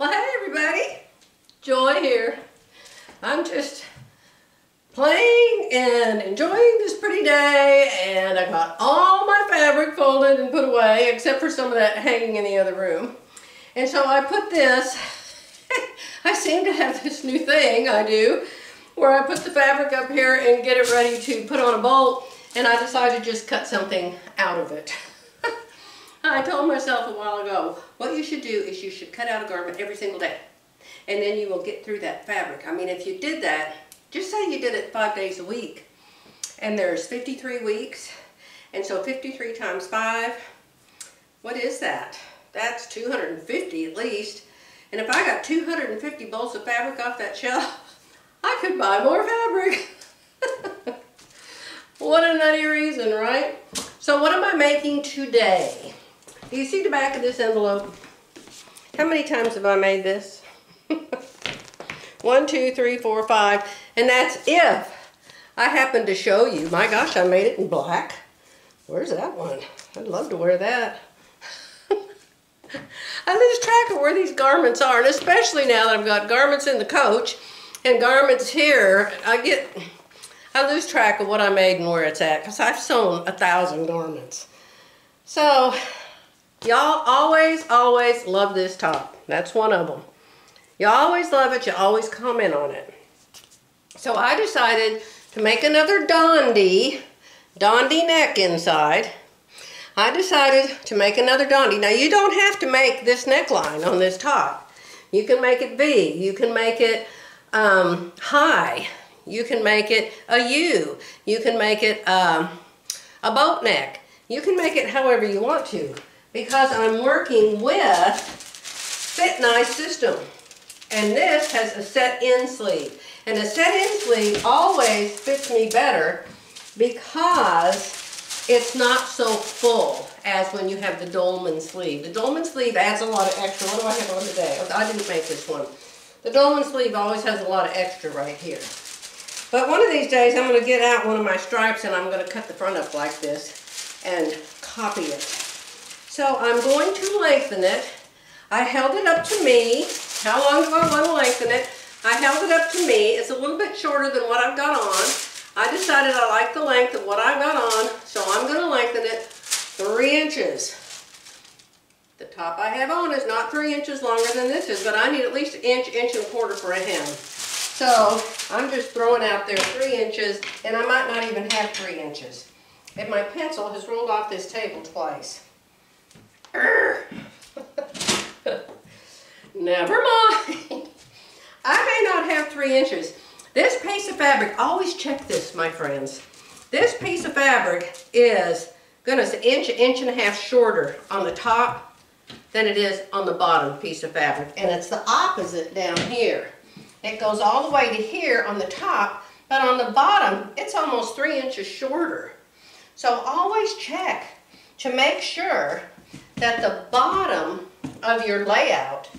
Well, hey everybody, Joy here. I'm just playing and enjoying this pretty day and I got all my fabric folded and put away except for some of that hanging in the other room. And so I put this, I seem to have this new thing I do where I put the fabric up here and get it ready to put on a bolt and I decided to just cut something out of it. I told myself a while ago, what you should do is you should cut out a garment every single day. And then you will get through that fabric. I mean, if you did that, just say you did it five days a week. And there's 53 weeks. And so 53 times five, what is that? That's 250 at least. And if I got 250 bolts of fabric off that shelf, I could buy more fabric. what a nutty reason, right? So what am I making today? Do you see the back of this envelope? How many times have I made this? One, two, three, four, five. And that's if I happen to show you. My gosh, I made it in black. Where's that one? I'd love to wear that. I lose track of where these garments are, and especially now that I've got garments in the coach and garments here, I get, I lose track of what I made and where it's at because I've sewn a thousand garments. So Y'all always, always love this top. That's one of them. You always love it. You always comment on it. So I decided to make another Dondi, Dondi neck inside. I decided to make another Dondi. Now you don't have to make this neckline on this top. You can make it V. You can make it um, high. You can make it a U. You can make it um, a boat neck. You can make it however you want to because I'm working with Fit Nice system. And this has a set-in sleeve. And a set-in sleeve always fits me better because it's not so full as when you have the dolman sleeve. The dolman sleeve adds a lot of extra. What do I have on today? I didn't make this one. The dolman sleeve always has a lot of extra right here. But one of these days I'm going to get out one of my stripes and I'm going to cut the front up like this and copy it. So I'm going to lengthen it. I held it up to me. How long do I want to lengthen it? I held it up to me. It's a little bit shorter than what I've got on. I decided I like the length of what I've got on, so I'm going to lengthen it three inches. The top I have on is not three inches longer than this is, but I need at least an inch, inch and a quarter for a hem. So I'm just throwing out there three inches, and I might not even have three inches. And my pencil has rolled off this table twice. Never mind. I may not have three inches. This piece of fabric, always check this, my friends. This piece of fabric is, goodness, an inch, inch and a half shorter on the top than it is on the bottom piece of fabric. And it's the opposite down here. It goes all the way to here on the top, but on the bottom, it's almost three inches shorter. So always check to make sure that the bottom of your layout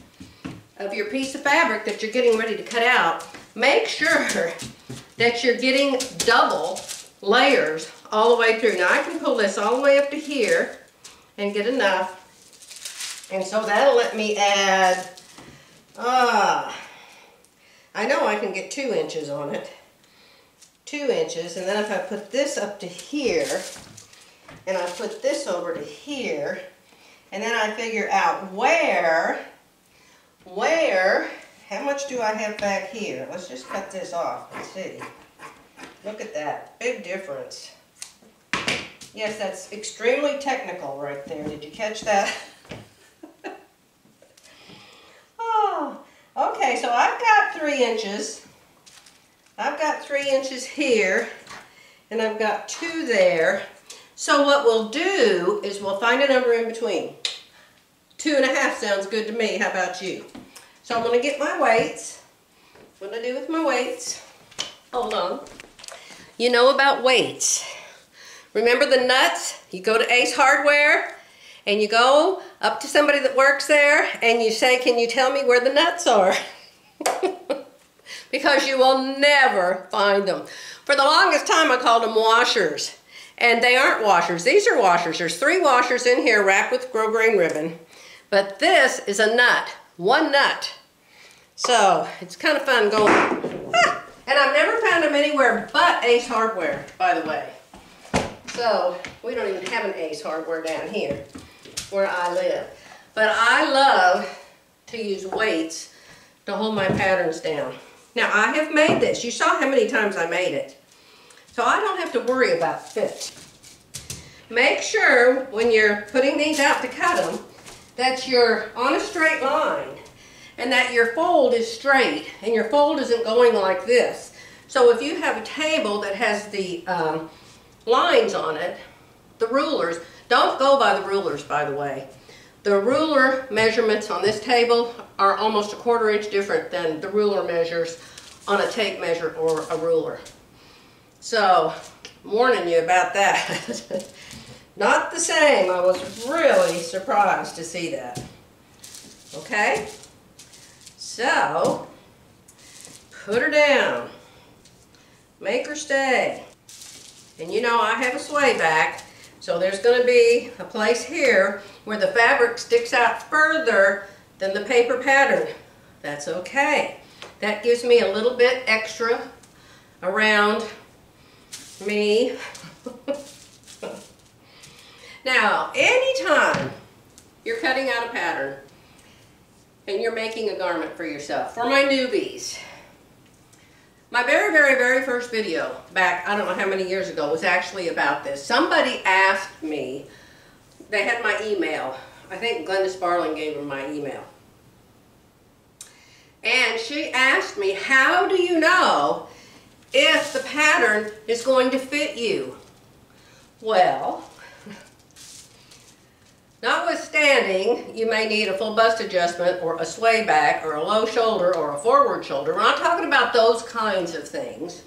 of your piece of fabric that you're getting ready to cut out, make sure that you're getting double layers all the way through. Now I can pull this all the way up to here and get enough. And so that'll let me add, uh, I know I can get two inches on it. Two inches, and then if I put this up to here, and I put this over to here, and then I figure out where, where, how much do I have back here? Let's just cut this off and see. Look at that, big difference. Yes, that's extremely technical right there. Did you catch that? oh, okay, so I've got three inches. I've got three inches here, and I've got two there. So what we'll do is we'll find a number in between. Two and a half sounds good to me. How about you? So I'm going to get my weights. What do I do with my weights? Hold on. You know about weights. Remember the nuts? You go to Ace Hardware and you go up to somebody that works there and you say, can you tell me where the nuts are? because you will never find them. For the longest time I called them washers. And they aren't washers. These are washers. There's three washers in here wrapped with grosgrain ribbon. But this is a nut. one nut. So it's kind of fun going. Ah, and I've never found them anywhere but Ace Hardware, by the way. So we don't even have an Ace Hardware down here where I live. But I love to use weights to hold my patterns down. Now I have made this. You saw how many times I made it. So I don't have to worry about fit. Make sure when you're putting these out to cut them that you're on a straight line and that your fold is straight and your fold isn't going like this. So if you have a table that has the um, lines on it, the rulers, don't go by the rulers by the way. The ruler measurements on this table are almost a quarter inch different than the ruler measures on a tape measure or a ruler. So, warning you about that. Not the same. I was really surprised to see that. Okay? So, put her down. Make her stay. And you know I have a sway back so there's going to be a place here where the fabric sticks out further than the paper pattern. That's okay. That gives me a little bit extra around me. now, anytime you're cutting out a pattern and you're making a garment for yourself, for my newbies, my very, very, very first video back, I don't know how many years ago, was actually about this. Somebody asked me, they had my email. I think Glenda Sparling gave them my email. And she asked me, how do you know if the pattern is going to fit you? Well, Notwithstanding, you may need a full bust adjustment or a sway back or a low shoulder or a forward shoulder. We're not talking about those kinds of things.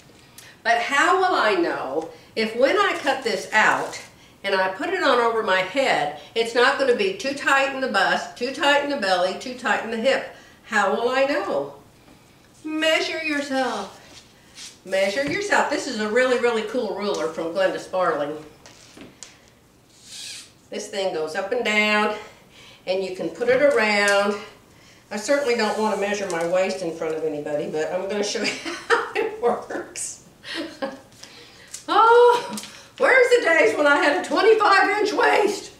But how will I know if when I cut this out and I put it on over my head, it's not going to be too tight in the bust, too tight in the belly, too tight in the hip? How will I know? Measure yourself. Measure yourself. This is a really, really cool ruler from Glenda Sparling. This thing goes up and down and you can put it around. I certainly don't want to measure my waist in front of anybody, but I'm going to show you how it works. oh, where's the days when I had a 25 inch waist?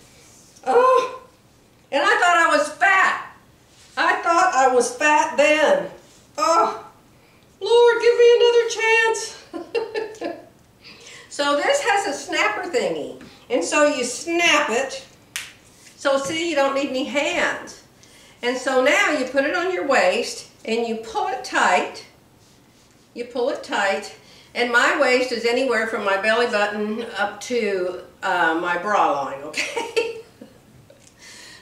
Oh, and I thought I was fat. I thought I was fat then. Oh, Lord, give me another chance. so this has a snapper thingy. And so you snap it. So see, you don't need any hands. And so now you put it on your waist and you pull it tight. You pull it tight. And my waist is anywhere from my belly button up to uh, my bra line, okay?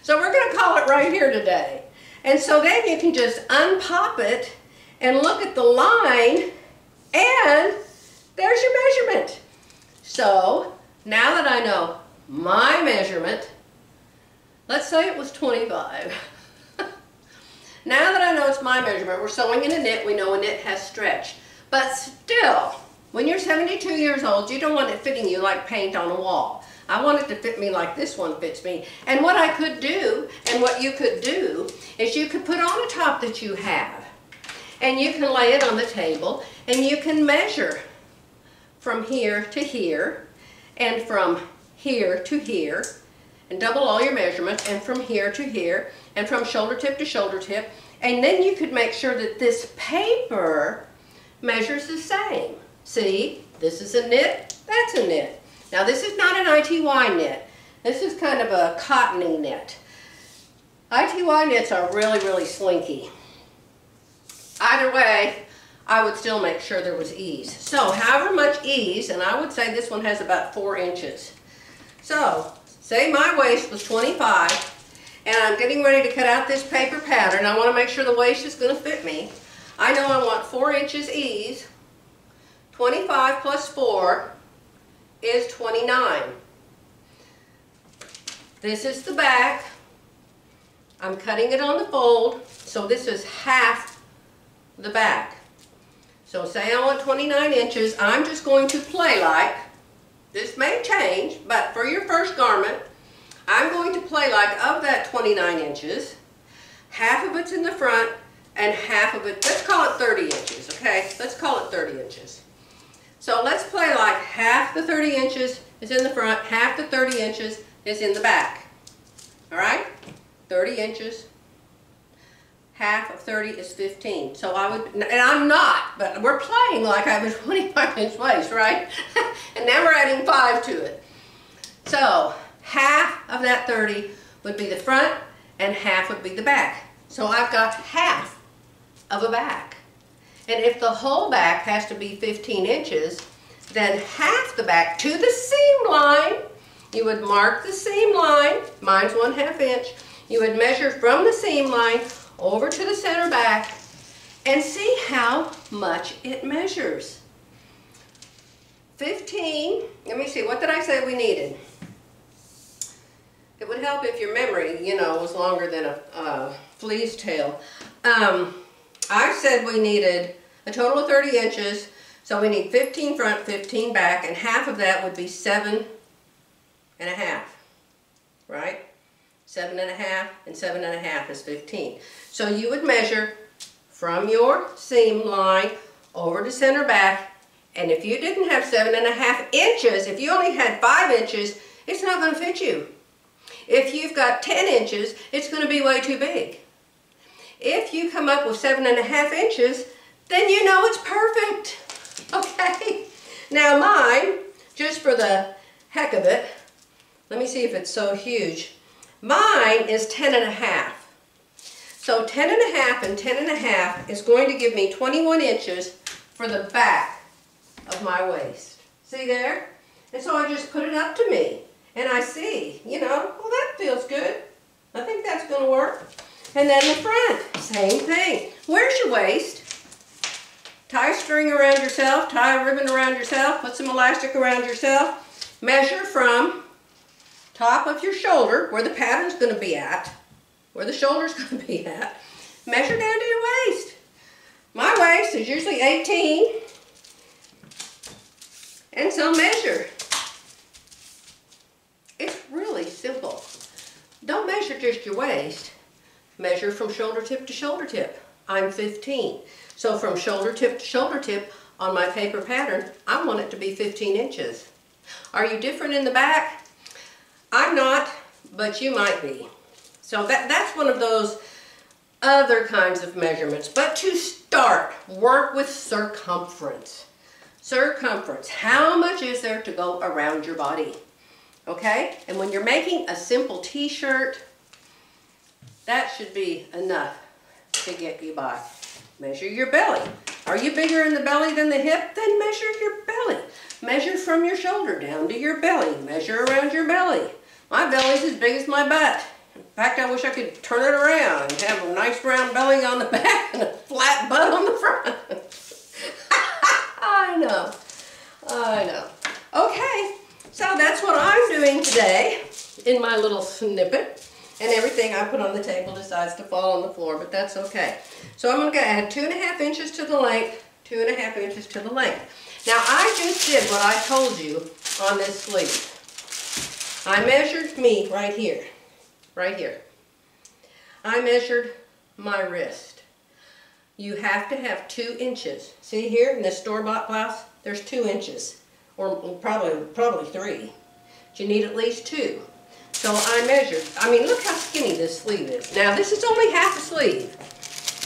so we're going to call it right here today. And so then you can just unpop it and look at the line and there's your measurement. So now that I know my measurement, let's say it was 25. now that I know it's my measurement, we're sewing in a knit, we know a knit has stretch. But still, when you're 72 years old, you don't want it fitting you like paint on a wall. I want it to fit me like this one fits me. And what I could do, and what you could do, is you could put on a top that you have. And you can lay it on the table, and you can measure from here to here, and from here to here, and double all your measurements, and from here to here, and from shoulder tip to shoulder tip, and then you could make sure that this paper measures the same. See, this is a knit, that's a knit. Now this is not an ITY knit. This is kind of a cottony knit. ITY knits are really, really slinky. Either way, I would still make sure there was ease. So however much ease, and I would say this one has about four inches. So say my waist was 25 and I'm getting ready to cut out this paper pattern. I want to make sure the waist is going to fit me. I know I want four inches ease. 25 plus four is 29. This is the back. I'm cutting it on the fold, so this is half the back. So say I want 29 inches, I'm just going to play like, this may change, but for your first garment, I'm going to play like of that 29 inches, half of it's in the front and half of it, let's call it 30 inches, okay? Let's call it 30 inches. So let's play like half the 30 inches is in the front, half the 30 inches is in the back. All right? 30 inches, half of 30 is 15. So I would, and I'm not, but we're playing like I a 25 inch waist, right? and now we're adding five to it. So half of that 30 would be the front and half would be the back. So I've got half of a back. And if the whole back has to be 15 inches, then half the back to the seam line, you would mark the seam line, mine's one half inch, you would measure from the seam line over to the center back and see how much it measures. 15, let me see, what did I say we needed? It would help if your memory, you know, was longer than a, a flea's tail. Um, I said we needed a total of 30 inches, so we need 15 front, 15 back, and half of that would be seven and a half, right? Seven and a half and seven and a half is 15. So you would measure from your seam line over to center back, and if you didn't have seven and a half inches, if you only had five inches, it's not going to fit you. If you've got 10 inches, it's going to be way too big. If you come up with seven and a half inches, then you know it's perfect. Okay? Now mine, just for the heck of it, let me see if it's so huge. Mine is 10 and a half. So 10 and a half and 10 and a half is going to give me 21 inches for the back of my waist. See there? And so I just put it up to me. And I see, you know, well that feels good. I think that's going to work. And then the front, same thing. Where's your waist? Tie a string around yourself, tie a ribbon around yourself, put some elastic around yourself. Measure from top of your shoulder, where the pattern's going to be at, where the shoulder's going to be at. Measure down to your waist. My waist is usually 18. And so measure. It's really simple. Don't measure just your waist. Measure from shoulder tip to shoulder tip. I'm 15. So from shoulder tip to shoulder tip on my paper pattern, I want it to be 15 inches. Are you different in the back? I'm not, but you might be. So that, that's one of those other kinds of measurements. But to start, work with circumference. Circumference, how much is there to go around your body? Okay? And when you're making a simple t-shirt, that should be enough to get you by. Measure your belly. Are you bigger in the belly than the hip? Then measure your belly. Measure from your shoulder down to your belly. Measure around your belly. My belly's as big as my butt. In fact, I wish I could turn it around and have a nice round belly on the back and a flat butt on the front. I know. I know. Okay, so that's what I'm doing today in my little snippet and everything I put on the table decides to fall on the floor, but that's okay. So I'm going to add two and a half inches to the length, two and a half inches to the length. Now I just did what I told you on this sleeve. I measured me right here, right here. I measured my wrist. You have to have two inches. See here in this store-bought blouse, there's two inches, or probably probably three. But you need at least two. So I measured. I mean, look how skinny this sleeve is. Now, this is only half a sleeve.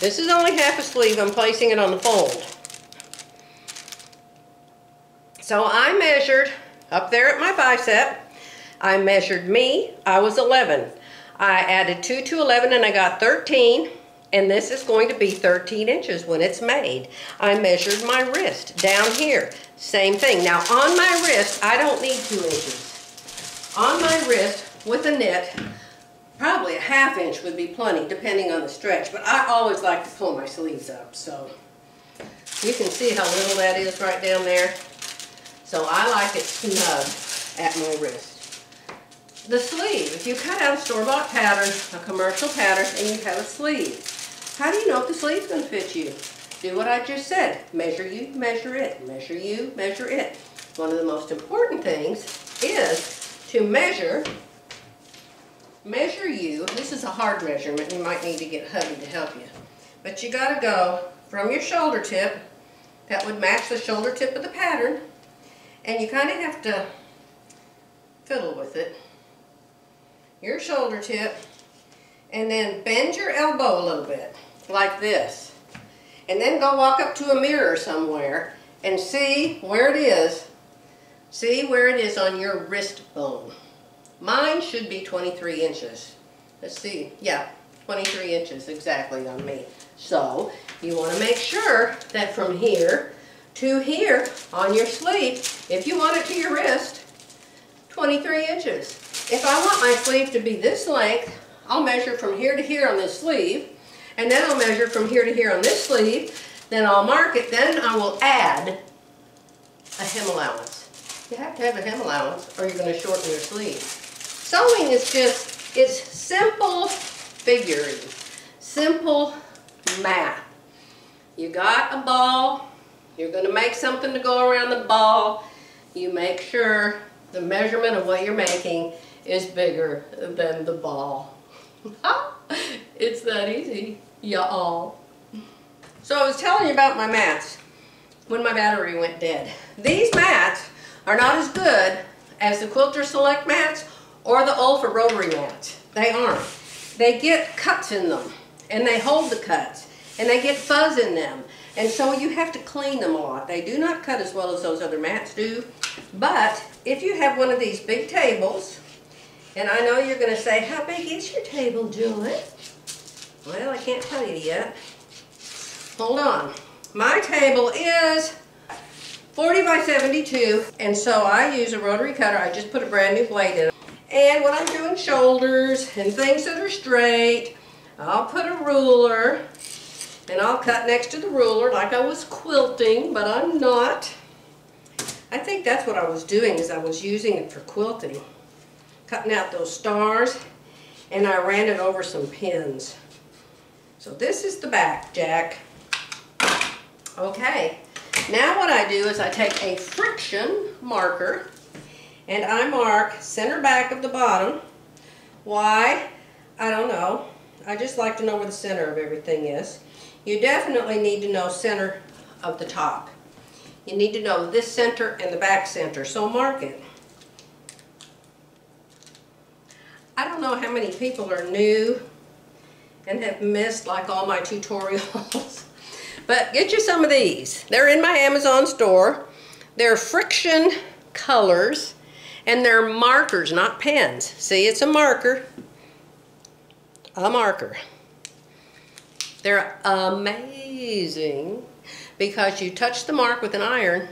This is only half a sleeve. I'm placing it on the fold. So I measured up there at my bicep. I measured me. I was 11. I added 2 to 11 and I got 13. And this is going to be 13 inches when it's made. I measured my wrist down here. Same thing. Now on my wrist, I don't need 2 inches. On my wrist, with a knit, probably a half inch would be plenty depending on the stretch, but I always like to pull my sleeves up, so you can see how little that is right down there. So I like it snug at my wrist. The sleeve, if you cut out a store-bought pattern, a commercial pattern, and you have a sleeve, how do you know if the sleeve's going to fit you? Do what I just said. Measure you, measure it. Measure you, measure it. One of the most important things is to measure measure you, this is a hard measurement, you might need to get hubby to help you. But you gotta go from your shoulder tip, that would match the shoulder tip of the pattern, and you kind of have to fiddle with it. Your shoulder tip, and then bend your elbow a little bit, like this. And then go walk up to a mirror somewhere and see where it is. See where it is on your wrist bone. Mine should be 23 inches. Let's see. Yeah, 23 inches exactly on me. So you want to make sure that from here to here on your sleeve, if you want it to your wrist, 23 inches. If I want my sleeve to be this length, I'll measure from here to here on this sleeve, and then I'll measure from here to here on this sleeve, then I'll mark it, then I will add a hem allowance. You have to have a hem allowance or you're going to shorten your sleeve. Sewing is just, it's simple figuring, simple math. You got a ball, you're going to make something to go around the ball, you make sure the measurement of what you're making is bigger than the ball. it's that easy, y'all. So I was telling you about my mats when my battery went dead. These mats are not as good as the Quilter Select mats or the Olfa rotary mats. They aren't. They get cuts in them and they hold the cuts and they get fuzz in them. And so you have to clean them a lot. They do not cut as well as those other mats do. But if you have one of these big tables, and I know you're going to say, how big is your table, Julie? Well, I can't tell you yet. Hold on. My table is 40 by 72, and so I use a rotary cutter. I just put a brand new blade in it. And when I'm doing shoulders and things that are straight, I'll put a ruler and I'll cut next to the ruler like I was quilting, but I'm not. I think that's what I was doing is I was using it for quilting. Cutting out those stars and I ran it over some pins. So this is the back, Jack. Okay, now what I do is I take a friction marker and I mark center back of the bottom. Why? I don't know. I just like to know where the center of everything is. You definitely need to know center of the top. You need to know this center and the back center, so mark it. I don't know how many people are new and have missed like all my tutorials. but get you some of these. They're in my Amazon store. They're friction colors and they're markers, not pens. See, it's a marker. A marker. They're amazing because you touch the mark with an iron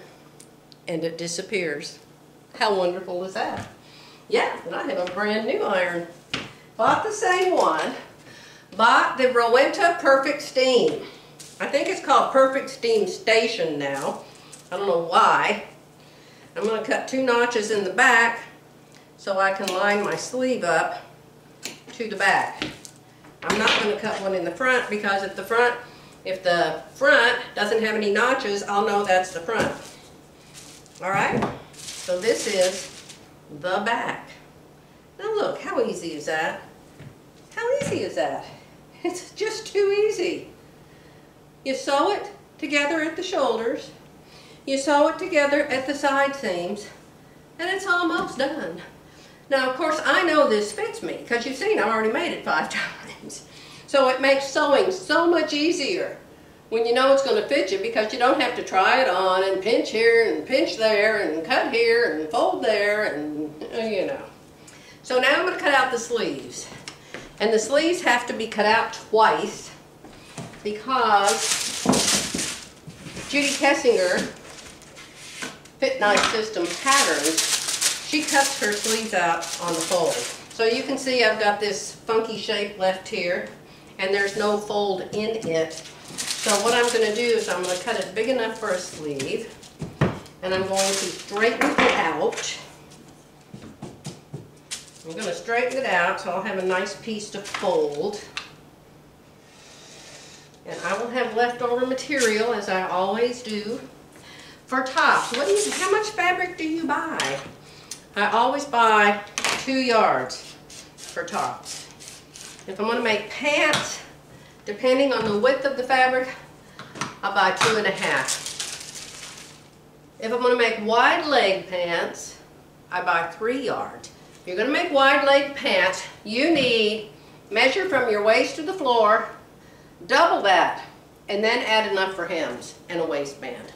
and it disappears. How wonderful is that? Yeah, and I have a brand new iron. Bought the same one. Bought the Rowenta Perfect Steam. I think it's called Perfect Steam Station now. I don't know why. I'm going to cut two notches in the back so I can line my sleeve up to the back. I'm not going to cut one in the front because if the front, if the front doesn't have any notches, I'll know that's the front. Alright? So this is the back. Now look, how easy is that? How easy is that? It's just too easy. You sew it together at the shoulders, you sew it together at the side seams, and it's almost done. Now, of course, I know this fits me, because you've seen I've already made it five times. So it makes sewing so much easier when you know it's going to fit you, because you don't have to try it on and pinch here and pinch there and cut here and fold there and, you know. So now I'm going to cut out the sleeves. And the sleeves have to be cut out twice because Judy Kessinger Fit Nice System Patterns, she cuts her sleeves out on the fold. So you can see I've got this funky shape left here and there's no fold in it. So what I'm going to do is I'm going to cut it big enough for a sleeve and I'm going to straighten it out. I'm going to straighten it out so I'll have a nice piece to fold. And I will have leftover material, as I always do, for tops. What do you, how much fabric do you buy? I always buy two yards. for tops. If I'm going to make pants, depending on the width of the fabric, I'll buy two and a half. If I'm going to make wide leg pants, I buy three yards. If you're going to make wide leg pants, you need, measure from your waist to the floor, double that, and then add enough for hems and a waistband.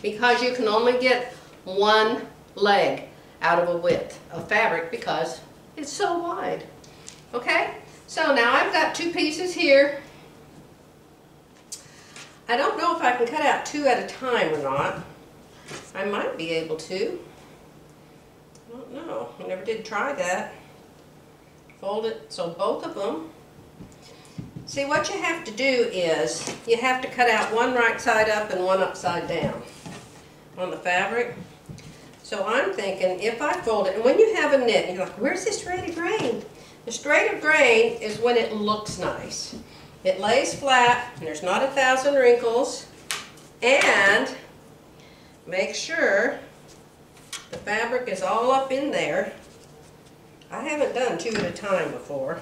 Because you can only get one leg out of a width of fabric because it's so wide. Okay? So now I've got two pieces here. I don't know if I can cut out two at a time or not. I might be able to. I don't know. I never did try that. Fold it so both of them. See what you have to do is you have to cut out one right side up and one upside down on the fabric. So I'm thinking if I fold it, and when you have a knit, you're like, where's this straight of grain? The straight of grain is when it looks nice. It lays flat, and there's not a thousand wrinkles, and make sure the fabric is all up in there. I haven't done two at a time before,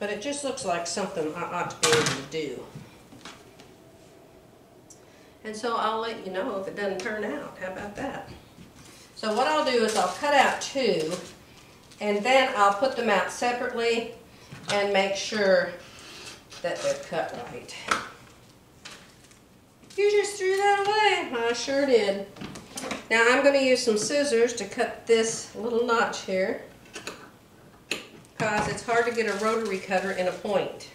but it just looks like something I ought to be able to do. And so I'll let you know if it doesn't turn out. How about that? So what I'll do is I'll cut out two, and then I'll put them out separately and make sure that they're cut right. You just threw that away. I sure did. Now I'm going to use some scissors to cut this little notch here because it's hard to get a rotary cutter in a point.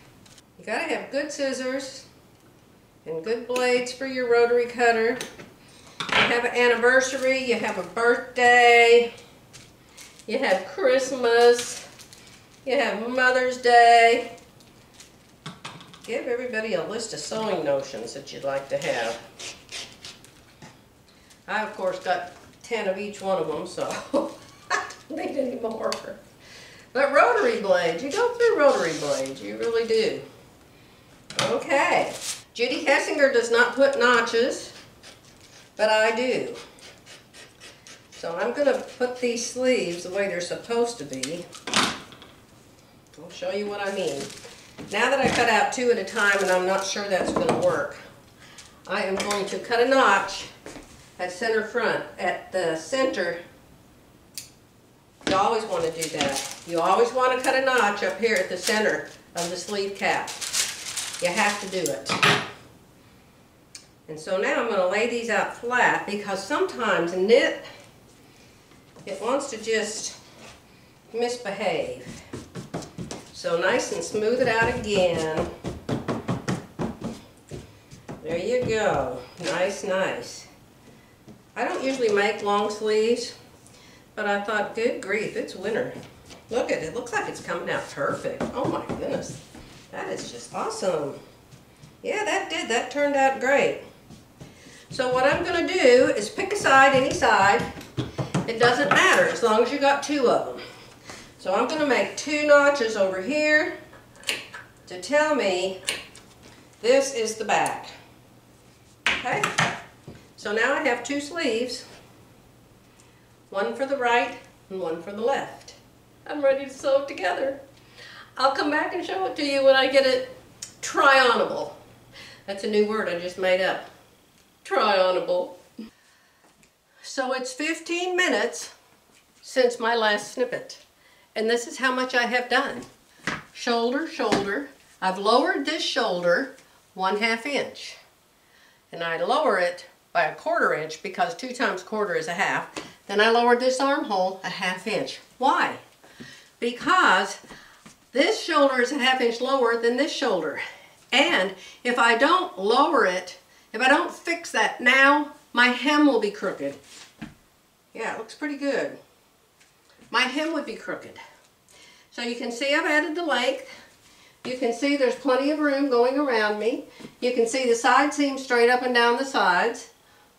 You got to have good scissors and good blades for your rotary cutter. Have an anniversary, you have a birthday, you have Christmas, you have Mother's Day. Give everybody a list of sewing notions that you'd like to have. I, of course, got 10 of each one of them, so I don't need any more. But rotary blades, you go through rotary blades, you really do. Okay. Judy Kessinger does not put notches, but I do. So I'm going to put these sleeves the way they're supposed to be. I'll show you what I mean. Now that I cut out two at a time and I'm not sure that's going to work, I am going to cut a notch at center front. At the center, you always want to do that. You always want to cut a notch up here at the center of the sleeve cap. You have to do it. And so now I'm going to lay these out flat because sometimes knit, it wants to just misbehave. So nice and smooth it out again. There you go. Nice, nice. I don't usually make long sleeves, but I thought, good grief, it's winter. Look at it. It looks like it's coming out perfect. Oh my goodness. That is just awesome. Yeah, that did. That turned out great. So what I'm going to do is pick a side, any side. It doesn't matter as long as you got two of them. So I'm going to make two notches over here to tell me this is the back. Okay? So now I have two sleeves, one for the right and one for the left. I'm ready to sew it together. I'll come back and show it to you when I get it try-onable. That's a new word I just made up. Try-onable. So it's 15 minutes since my last snippet. And this is how much I have done. Shoulder, shoulder. I've lowered this shoulder one half inch. And I lower it by a quarter inch because two times quarter is a half. Then I lowered this armhole a half inch. Why? Because this shoulder is a half inch lower than this shoulder. And if I don't lower it, if I don't fix that now, my hem will be crooked. Yeah, it looks pretty good. My hem would be crooked. So you can see I've added the length. You can see there's plenty of room going around me. You can see the side seam straight up and down the sides.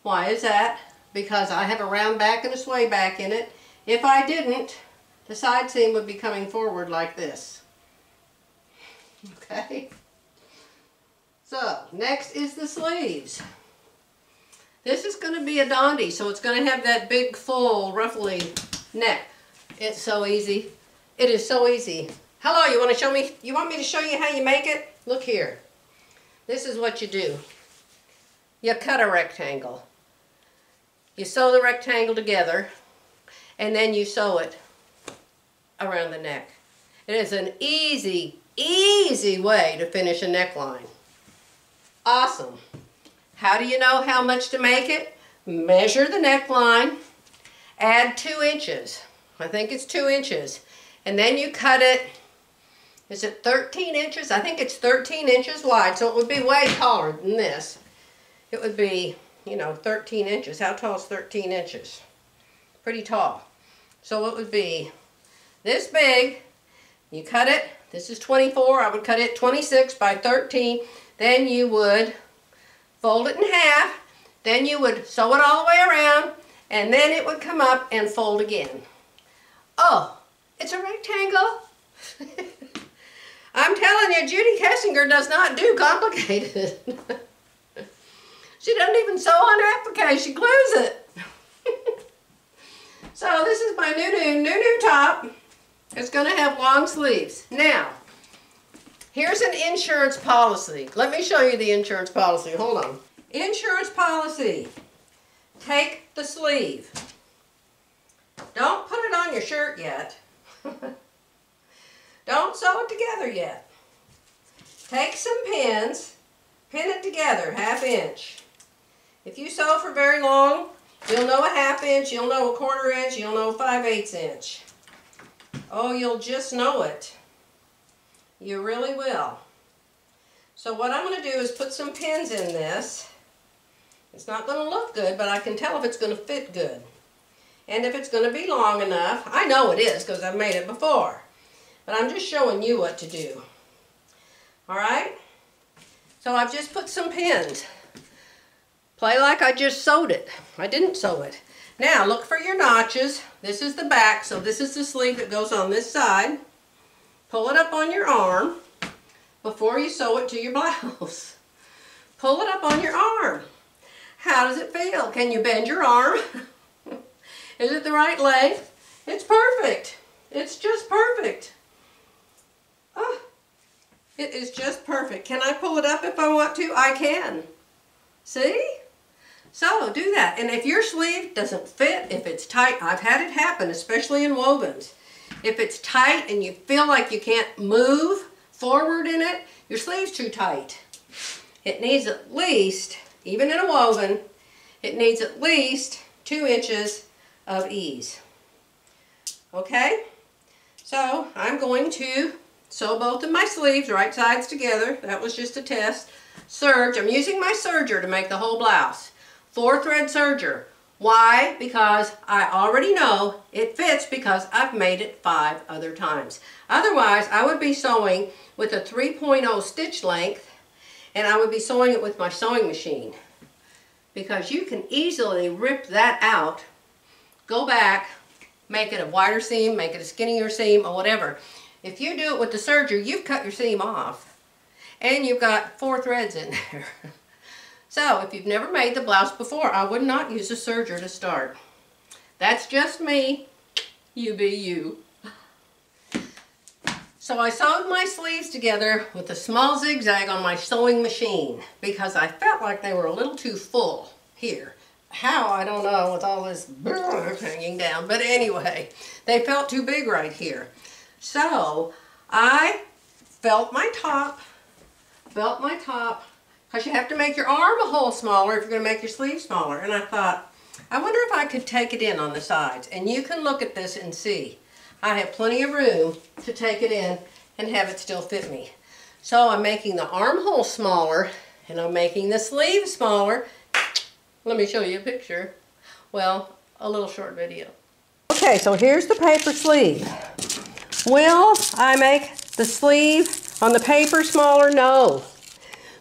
Why is that? Because I have a round back and a sway back in it. If I didn't, the side seam would be coming forward like this. Okay? So, next is the sleeves. This is going to be a dondi, so it's going to have that big, full, ruffly neck. It's so easy. It is so easy. Hello, you want to show me, you want me to show you how you make it? Look here. This is what you do. You cut a rectangle. You sew the rectangle together and then you sew it around the neck. It is an easy, easy way to finish a neckline. Awesome. How do you know how much to make it? Measure the neckline, add two inches. I think it's two inches. And then you cut it, is it 13 inches? I think it's 13 inches wide, so it would be way taller than this. It would be, you know, 13 inches. How tall is 13 inches? Pretty tall. So it would be this big. You cut it. This is 24. I would cut it 26 by 13. Then you would fold it in half. Then you would sew it all the way around. And then it would come up and fold again. Oh, it's a rectangle. I'm telling you, Judy Kessinger does not do complicated. she doesn't even sew on her applique, she glues it. so this is my new new new new top. It's going to have long sleeves. Now, here's an insurance policy. Let me show you the insurance policy. Hold on. Insurance policy. Take the sleeve. Don't put it on your shirt yet. Don't sew it together yet. Take some pins, pin it together, half inch. If you sew for very long, you'll know a half inch, you'll know a quarter inch, you'll know five eighths inch. Oh, you'll just know it. You really will. So what I'm going to do is put some pins in this. It's not going to look good, but I can tell if it's going to fit good. And if it's going to be long enough, I know it is because I've made it before. But I'm just showing you what to do. Alright? So I've just put some pins. Play like I just sewed it. I didn't sew it. Now look for your notches. This is the back, so this is the sleeve that goes on this side. Pull it up on your arm before you sew it to your blouse. Pull it up on your arm. How does it feel? Can you bend your arm? is it the right length? It's perfect. It's just perfect. Oh, it is just perfect. Can I pull it up if I want to? I can. See? So do that. And if your sleeve doesn't fit, if it's tight, I've had it happen, especially in wovens. If it's tight and you feel like you can't move forward in it, your sleeve's too tight. It needs at least, even in a woven, it needs at least two inches of ease. Okay? So I'm going to sew both of my sleeves, right sides together. That was just a test. Serge, I'm using my serger to make the whole blouse. Four thread serger. Why? Because I already know it fits because I've made it five other times. Otherwise, I would be sewing with a 3.0 stitch length and I would be sewing it with my sewing machine. Because you can easily rip that out, go back, make it a wider seam, make it a skinnier seam, or whatever. If you do it with the serger, you've cut your seam off. And you've got four threads in there. So if you've never made the blouse before, I would not use a serger to start. That's just me. You be you. So I sewed my sleeves together with a small zigzag on my sewing machine because I felt like they were a little too full here. How, I don't know, with all this hanging down. But anyway, they felt too big right here. So I felt my top, felt my top, because you have to make your arm a hole smaller if you're going to make your sleeve smaller. And I thought, I wonder if I could take it in on the sides. And you can look at this and see. I have plenty of room to take it in and have it still fit me. So I'm making the armhole smaller and I'm making the sleeve smaller. Let me show you a picture. Well, a little short video. Okay, so here's the paper sleeve. Will I make the sleeve on the paper smaller? No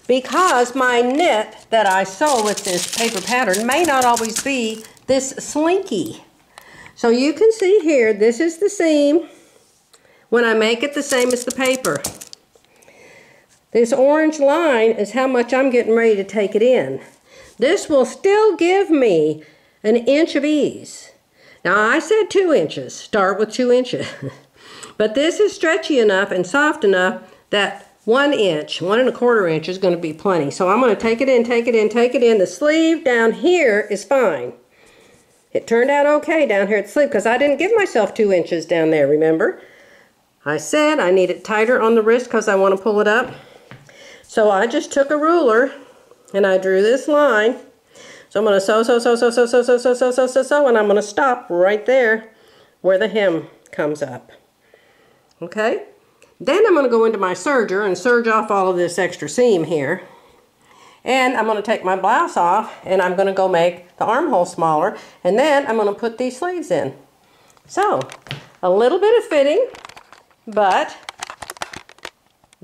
because my knit that I sew with this paper pattern may not always be this slinky. So you can see here, this is the seam when I make it the same as the paper. This orange line is how much I'm getting ready to take it in. This will still give me an inch of ease. Now I said two inches, start with two inches. But this is stretchy enough and soft enough that one inch, one and a quarter inch is going to be plenty. So I'm going to take it in, take it in, take it in. The sleeve down here is fine. It turned out okay down here at the sleeve because I didn't give myself two inches down there, remember? I said I need it tighter on the wrist because I want to pull it up. So I just took a ruler and I drew this line. So I'm going to sew, sew, sew, sew, sew, sew, sew, sew, sew, sew, sew, sew, and I'm going to stop right there where the hem comes up. Okay? Then I'm going to go into my serger and serge off all of this extra seam here. And I'm going to take my blouse off and I'm going to go make the armhole smaller. And then I'm going to put these sleeves in. So, a little bit of fitting, but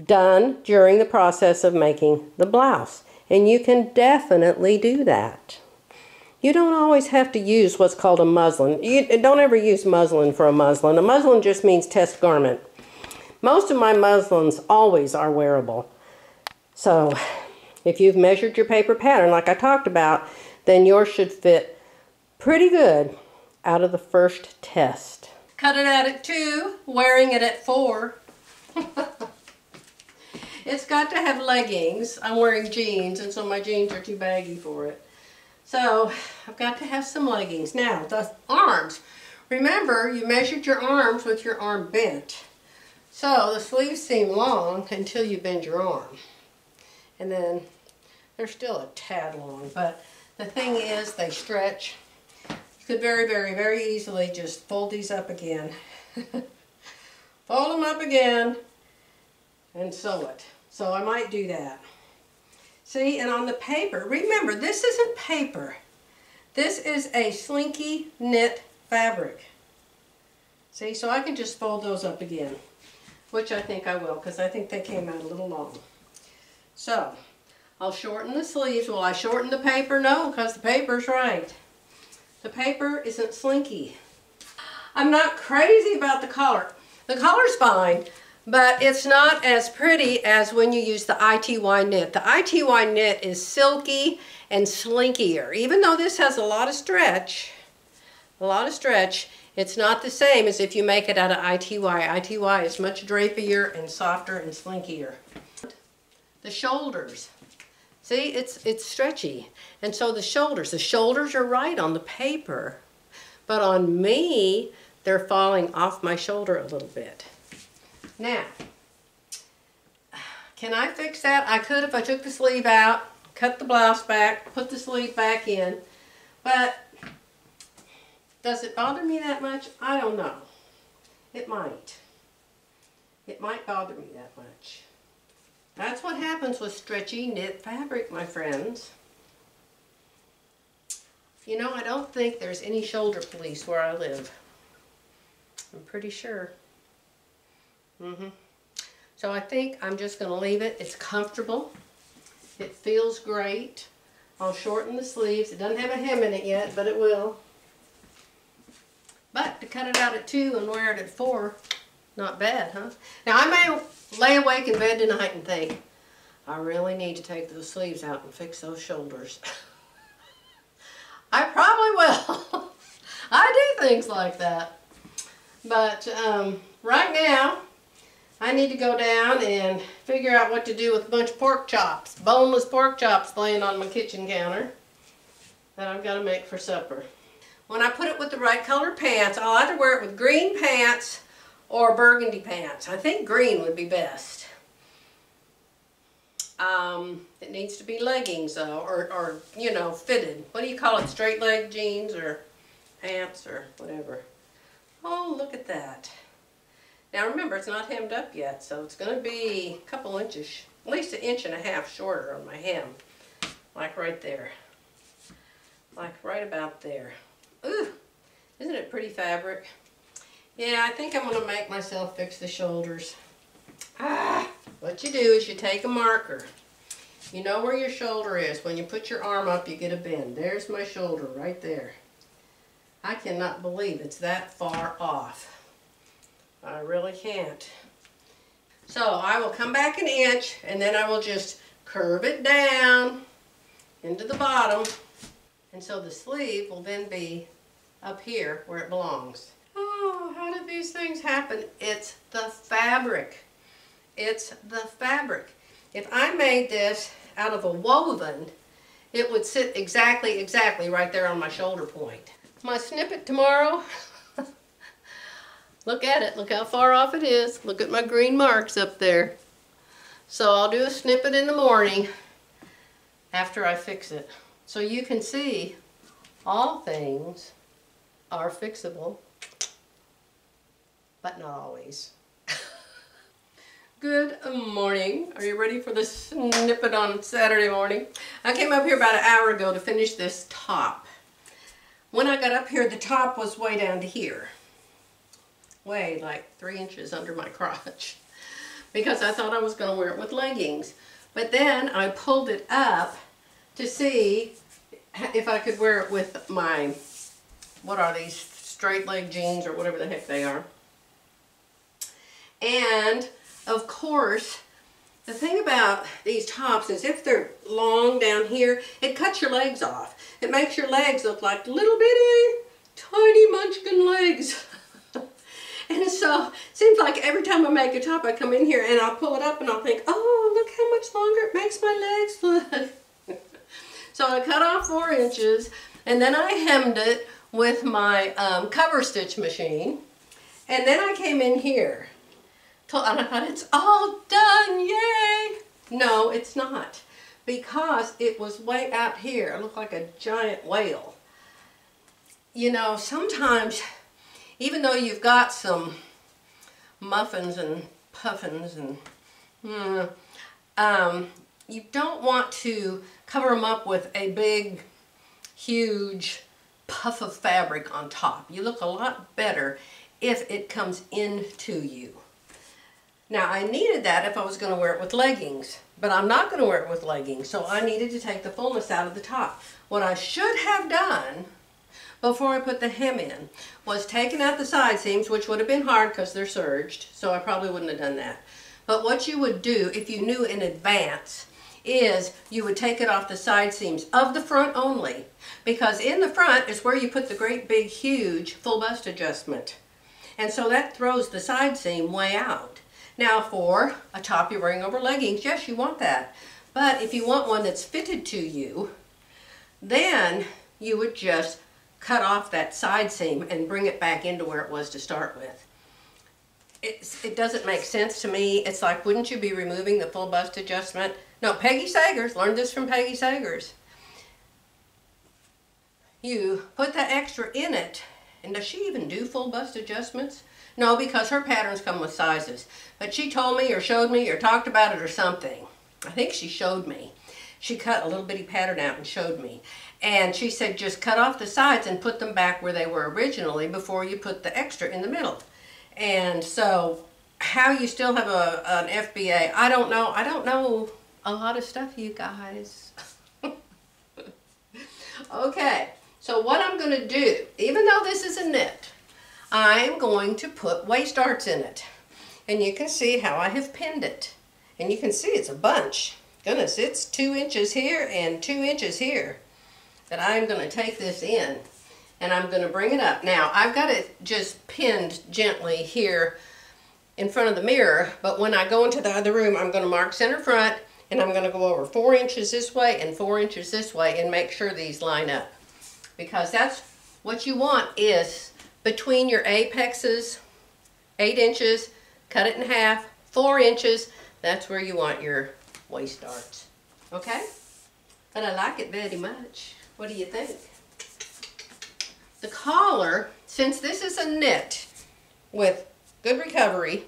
done during the process of making the blouse. And you can definitely do that. You don't always have to use what's called a muslin. You don't ever use muslin for a muslin. A muslin just means test garment. Most of my muslins always are wearable. So if you've measured your paper pattern like I talked about, then yours should fit pretty good out of the first test. Cut it out at two, wearing it at four. it's got to have leggings. I'm wearing jeans and so my jeans are too baggy for it. So I've got to have some leggings. Now the arms. Remember you measured your arms with your arm bent. So the sleeves seem long until you bend your arm. And then they're still a tad long, but the thing is they stretch. You could very, very, very easily just fold these up again. fold them up again and sew it. So I might do that. See, and on the paper, remember, this isn't paper. This is a slinky knit fabric. See, so I can just fold those up again which I think I will because I think they came out a little long. So, I'll shorten the sleeves. Will I shorten the paper? No, because the paper's right. The paper isn't slinky. I'm not crazy about the collar. The collar's fine, but it's not as pretty as when you use the ITY knit. The ITY knit is silky and slinkier. Even though this has a lot of stretch, a lot of stretch, it's not the same as if you make it out of ITY. ITY is much drapier and softer and slinkier. The shoulders. See, it's, it's stretchy. And so the shoulders, the shoulders are right on the paper. But on me, they're falling off my shoulder a little bit. Now, can I fix that? I could if I took the sleeve out, cut the blouse back, put the sleeve back in. But does it bother me that much? I don't know. It might. It might bother me that much. That's what happens with stretchy knit fabric, my friends. You know, I don't think there's any shoulder police where I live. I'm pretty sure. Mm-hmm. So I think I'm just going to leave it. It's comfortable. It feels great. I'll shorten the sleeves. It doesn't have a hem in it yet, but it will. Cut it out at two and wear it at four, not bad, huh? Now I may lay awake in bed tonight and think, I really need to take those sleeves out and fix those shoulders. I probably will. I do things like that. But um, right now, I need to go down and figure out what to do with a bunch of pork chops, boneless pork chops laying on my kitchen counter that I've got to make for supper when I put it with the right color pants, I'll either wear it with green pants or burgundy pants. I think green would be best. Um, it needs to be leggings though, or, or, you know, fitted. What do you call it, straight leg jeans or pants or whatever. Oh, look at that. Now remember, it's not hemmed up yet, so it's going to be a couple inches, at least an inch and a half shorter on my hem. Like right there. Like right about there. Ooh, isn't it pretty fabric? Yeah, I think I'm going to make myself fix the shoulders. Ah, what you do is you take a marker. You know where your shoulder is. When you put your arm up, you get a bend. There's my shoulder right there. I cannot believe it's that far off. I really can't. So I will come back an inch and then I will just curve it down into the bottom. And so the sleeve will then be up here where it belongs. Oh, how did these things happen? It's the fabric. It's the fabric. If I made this out of a woven, it would sit exactly, exactly right there on my shoulder point. My snippet tomorrow, look at it, look how far off it is. Look at my green marks up there. So I'll do a snippet in the morning after I fix it. So you can see all things are fixable, but not always. Good morning. Are you ready for the snippet on Saturday morning? I came up here about an hour ago to finish this top. When I got up here, the top was way down to here. Way like three inches under my crotch. Because I thought I was going to wear it with leggings. But then I pulled it up to see if I could wear it with my, what are these, straight leg jeans or whatever the heck they are. And of course, the thing about these tops is if they're long down here, it cuts your legs off. It makes your legs look like little bitty, tiny munchkin legs. and so, it seems like every time I make a top, I come in here and I'll pull it up and I'll think, oh, look how much longer it makes my legs look. so I cut off four inches and then I hemmed it with my um, cover stitch machine. And then I came in here and I thought, it's all done, yay! No, it's not. Because it was way out here. It looked like a giant whale. You know, sometimes, even though you've got some muffins and puffins and, mm, um, you don't want to cover them up with a big, huge puff of fabric on top. You look a lot better if it comes into you. Now I needed that if I was going to wear it with leggings, but I'm not going to wear it with leggings, so I needed to take the fullness out of the top. What I should have done before I put the hem in was taken out the side seams, which would have been hard because they're serged, so I probably wouldn't have done that. But what you would do if you knew in advance is you would take it off the side seams of the front only because in the front is where you put the great big huge full bust adjustment and so that throws the side seam way out now for a top you're wearing over leggings, yes, you want that. But if you want one that's fitted to you, then you would just cut off that side seam and bring it back into where it was to start with. It's, it doesn't make sense to me. It's like, wouldn't you be removing the full bust adjustment? No, Peggy Sagers, learned this from Peggy Sagers. You put that extra in it, and does she even do full bust adjustments? No, because her patterns come with sizes. But she told me or showed me or talked about it or something. I think she showed me. She cut a little bitty pattern out and showed me. And she said just cut off the sides and put them back where they were originally before you put the extra in the middle. And so how you still have a, an FBA, I don't know. I don't know a lot of stuff, you guys. okay, so what I'm going to do, even though this is a knit, I'm going to put waist darts in it. And you can see how I have pinned it. And you can see it's a bunch. Goodness, it's two inches here and two inches here. That I'm going to take this in and I'm going to bring it up. Now, I've got it just pinned gently here in front of the mirror, but when I go into the other room, I'm going to mark center front and I'm going to go over four inches this way and four inches this way and make sure these line up. Because that's what you want is between your apexes, eight inches, cut it in half, four inches, that's where you want your waist darts. Okay? But I like it very much. What do you think? The collar, since this is a knit with good recovery,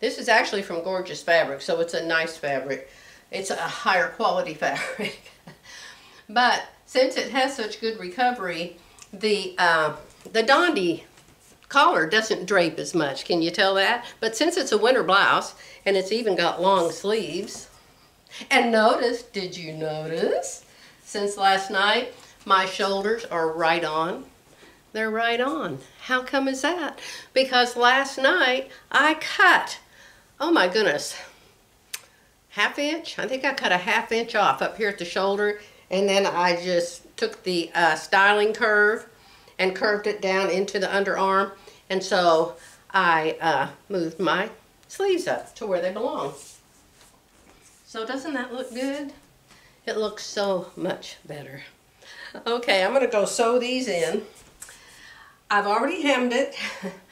this is actually from Gorgeous Fabric, so it's a nice fabric. It's a higher quality fabric. but since it has such good recovery, the uh, the Dondi collar doesn't drape as much. Can you tell that? But since it's a winter blouse and it's even got long sleeves, and notice, did you notice? Since last night, my shoulders are right on. They're right on. How come is that? Because last night I cut, oh my goodness, half inch? I think I cut a half inch off up here at the shoulder and then I just took the uh, styling curve and curved it down into the underarm And so I uh, moved my sleeves up to where they belong. So doesn't that look good? It looks so much better. Okay, I'm gonna go sew these in. I've already hemmed it.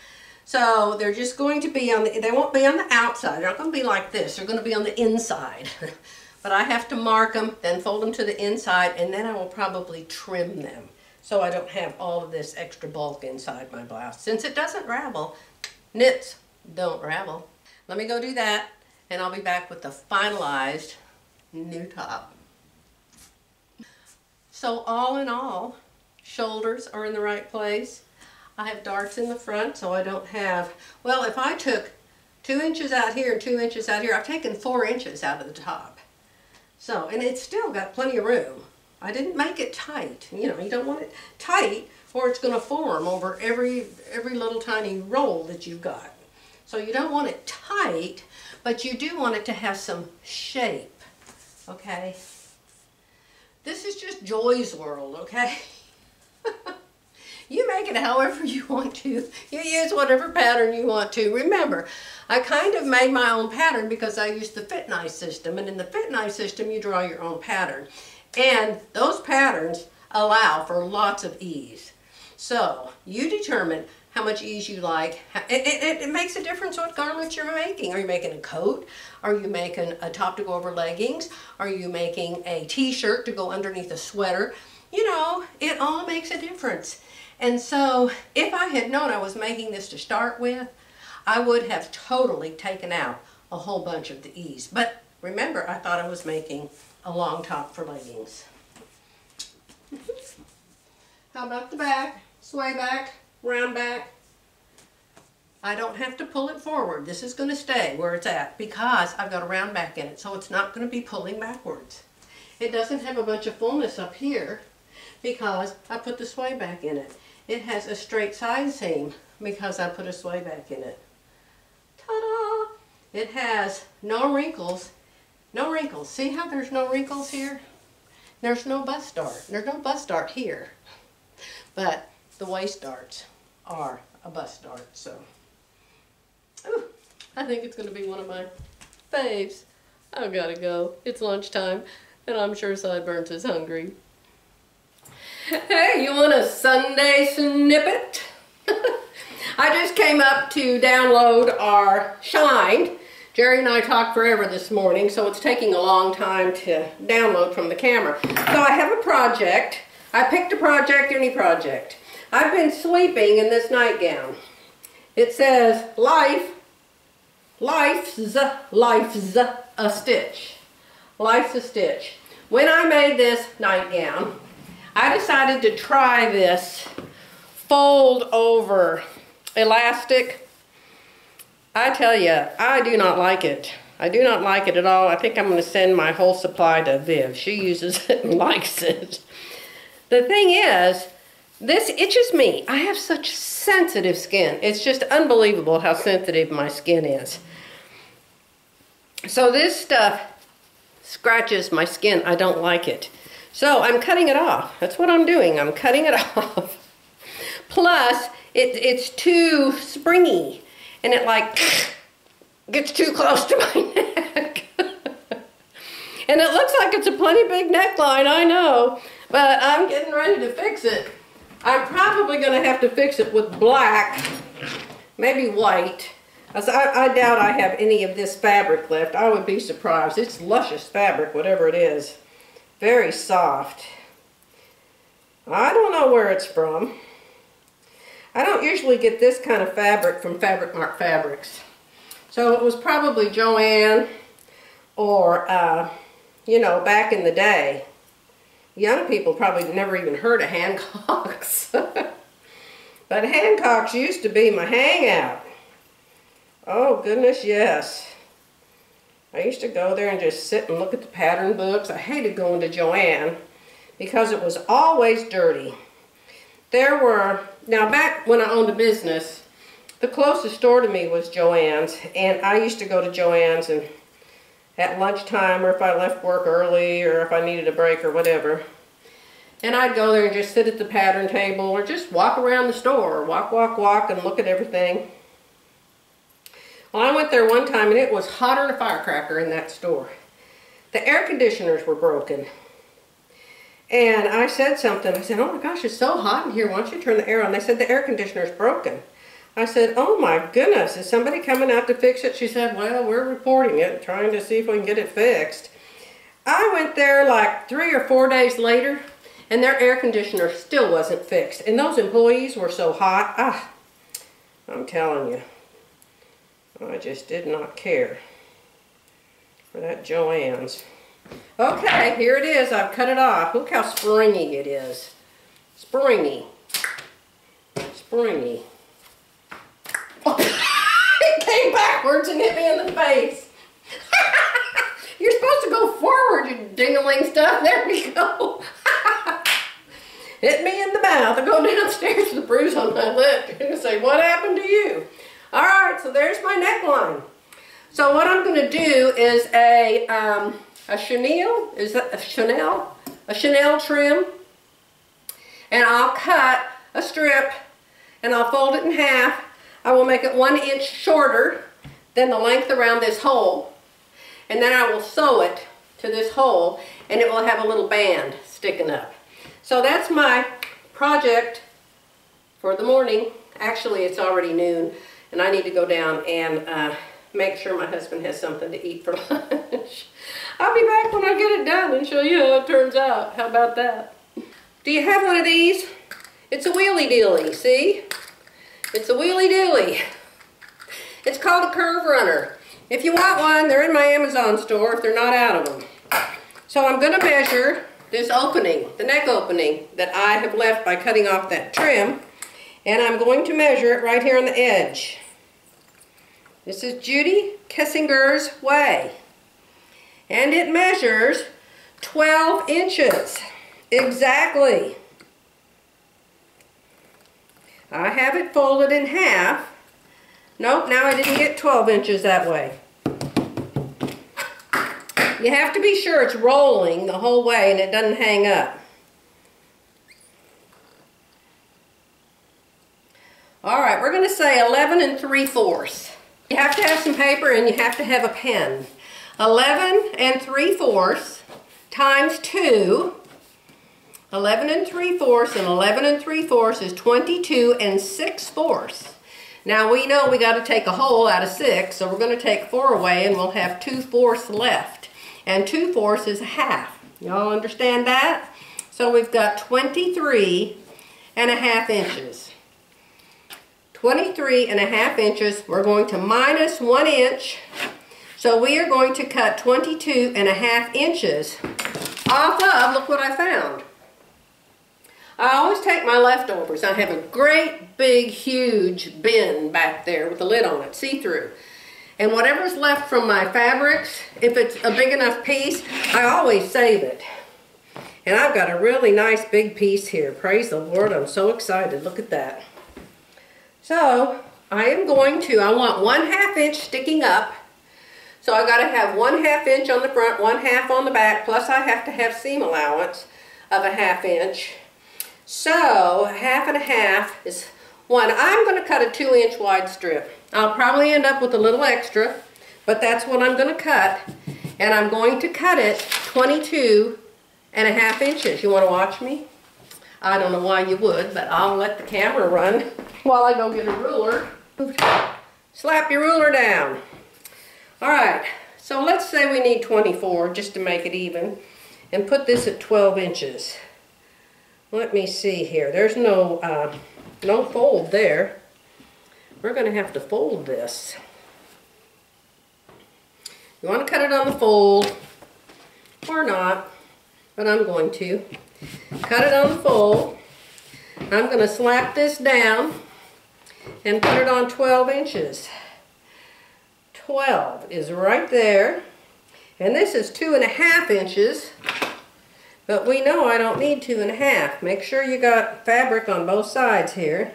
So they're just going to be on the, they won't be on the outside. They're not going to be like this. They're going to be on the inside. but I have to mark them, then fold them to the inside, and then I will probably trim them so I don't have all of this extra bulk inside my blouse. Since it doesn't ravel, knits don't ravel. Let me go do that, and I'll be back with the finalized new top. So all in all, shoulders are in the right place. I have darts in the front, so I don't have, well, if I took two inches out here and two inches out here, I've taken four inches out of the top. So, and it's still got plenty of room. I didn't make it tight. You know, you don't want it tight or it's going to form over every, every little tiny roll that you've got. So you don't want it tight, but you do want it to have some shape, okay? This is just Joy's world, okay? You make it however you want to. You use whatever pattern you want to. Remember, I kind of made my own pattern because I used the Fit Nice system. And in the Fit Nice system, you draw your own pattern. And those patterns allow for lots of ease. So you determine how much ease you like. It, it, it, makes a difference what garment you're making. Are you making a coat? Are you making a top to go over leggings? Are you making a t-shirt to go underneath a sweater? You know, it all makes a difference. And so if I had known I was making this to start with, I would have totally taken out a whole bunch of the ease. But remember, I thought I was making a long top for leggings. How about the back? Sway back, round back. I don't have to pull it forward. This is going to stay where it's at because I've got a round back in it, so it's not going to be pulling backwards. It doesn't have a bunch of fullness up here because I put the sway back in it. It has a straight side seam because I put a sway back in it. Ta-da! It has no wrinkles. No wrinkles. See how there's no wrinkles here? There's no bust dart. There's no bust dart here. But the waist darts are a bust dart, so. Ooh, I think it's going to be one of my faves. I've got to go. It's lunchtime, and I'm sure Sideburns is hungry. Hey, you want a Sunday snippet? I just came up to download our Shine. Jerry and I talked forever this morning, so it's taking a long time to download from the camera. So I have a project. I picked a project, any project. I've been sleeping in this nightgown. It says, life, life's, life's a stitch. Life's a stitch. When I made this nightgown, I decided to try this fold over elastic. I tell you, I do not like it. I do not like it at all. I think I'm going to send my whole supply to Viv. She uses it and likes it. The thing is, this itches me. I have such sensitive skin. It's just unbelievable how sensitive my skin is. So this stuff scratches my skin. I don't like it. So I'm cutting it off. That's what I'm doing. I'm cutting it off. Plus, it, it's too springy and it like gets too close to my neck. and it looks like it's a plenty big neckline, I know, but I'm getting ready to fix it. I'm probably going to have to fix it with black, maybe white. I, I doubt I have any of this fabric left. I would be surprised. It's luscious fabric, whatever it is. Very soft. I don't know where it's from. I don't usually get this kind of fabric from Fabric Mart Fabrics. So it was probably Joann or, uh, you know, back in the day. Young people probably never even heard of Hancock's. but Hancock's used to be my hangout. Oh, goodness, yes. I used to go there and just sit and look at the pattern books. I hated going to Joann because it was always dirty. There were, now back when I owned a business, the closest store to me was Joann's, and I used to go to Joann's and at lunchtime or if I left work early or if I needed a break or whatever. And I'd go there and just sit at the pattern table or just walk around the store. Walk, walk, walk and look at everything. Well, I went there one time and it was hotter than a firecracker in that store. The air conditioners were broken. And I said something. I said, oh my gosh, it's so hot in here. Why don't you turn the air on? They said, the air conditioner's broken. I said, oh my goodness, is somebody coming out to fix it? She said, well, we're reporting it, trying to see if we can get it fixed. I went there like three or four days later, and their air conditioner still wasn't fixed. And those employees were so hot. Ah, I'm telling you, I just did not care for that Joann's. Okay, here it is. I've cut it off. Look how springy it is. Springy. Springy. It came backwards and hit me in the face. You're supposed to go forward, you dingling stuff. There we go. hit me in the mouth. I go downstairs with a bruise on my lip and say, what happened to you? All right, so there's my neckline. So what I'm going to do is a um, a chenille, is that a Chanel? A Chanel trim. And I'll cut a strip and I'll fold it in half. I will make it one inch shorter than the length around this hole. And then I will sew it to this hole and it will have a little band sticking up. So that's my project for the morning. Actually, it's already noon and I need to go down and uh, make sure my husband has something to eat for lunch. I'll be back when I get it done and show you how it turns out. How about that? Do you have one of these? It's a wheelie dealy, see? It's a wheelie dealy. It's called a curve runner. If you want one, they're in my Amazon store if they're not out of them. So I'm going to measure this opening, the neck opening that I have left by cutting off that trim. And I'm going to measure it right here on the edge. This is Judy Kessinger's Way and it measures 12 inches exactly. I have it folded in half. Nope, now I didn't get 12 inches that way. You have to be sure it's rolling the whole way and it doesn't hang up. All right, we're going to say 11 and 3 fourths. You have to have some paper and you have to have a pen. 11 and 3 fourths times 2. 11 and 3 fourths and 11 and 3 fourths is 22 and 6 fourths. Now we know we got to take a whole out of 6, so we're going to take 4 away and we'll have 2 fourths left. And 2 fourths is a half. Y'all understand that? So we've got 23 and a half inches. 23 and a half inches. We're going to minus 1 inch so we are going to cut 22 and a half inches off of, look what I found. I always take my leftovers. I have a great big huge bin back there with a lid on it, see-through. And whatever's left from my fabrics, if it's a big enough piece, I always save it. And I've got a really nice big piece here. Praise the Lord, I'm so excited. Look at that. So, I am going to, I want one half inch sticking up so I got to have one half inch on the front, one half on the back, plus I have to have seam allowance of a half inch. So half and a half is one. I'm going to cut a two inch wide strip. I'll probably end up with a little extra, but that's what I'm going to cut. And I'm going to cut it 22 and a half inches. You want to watch me? I don't know why you would, but I'll let the camera run while I go get a ruler. Slap your ruler down. All right, so let's say we need 24 just to make it even and put this at 12 inches. Let me see here. There's no, uh, no fold there. We're going to have to fold this. You want to cut it on the fold or not, but I'm going to. Cut it on the fold. I'm going to slap this down and put it on 12 inches. 12 is right there. And this is two and a half inches, but we know I don't need two and a half. Make sure you got fabric on both sides here.